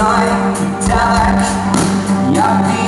inside, dark, yeah.